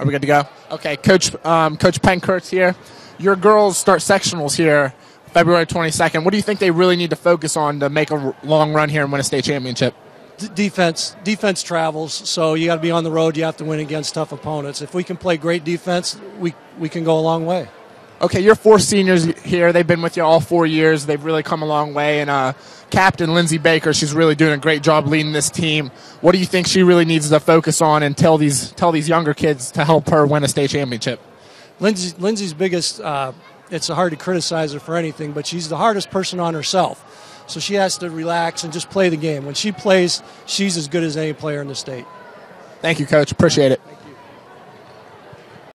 Are we good to go? Okay, Coach um, Coach Penn Kurtz here. Your girls start sectionals here February 22nd. What do you think they really need to focus on to make a long run here and win a state championship? D- defense defense travels, so you got to be on the road. You have to win against tough opponents. If we can play great defense, we we can go a long way. Okay, you're four seniors here. They've been with you all four years. They've really come a long way. And uh, Captain Lindsay Baker, she's really doing a great job leading this team. What do you think she really needs to focus on and tell these tell these younger kids to help her win a state championship? Lindsay, Lindsay's biggest. Uh, it's hard to criticize her for anything, but she's the hardest person on herself. So she has to relax and just play the game. When she plays, she's as good as any player in the state. Thank you, Coach. Appreciate it.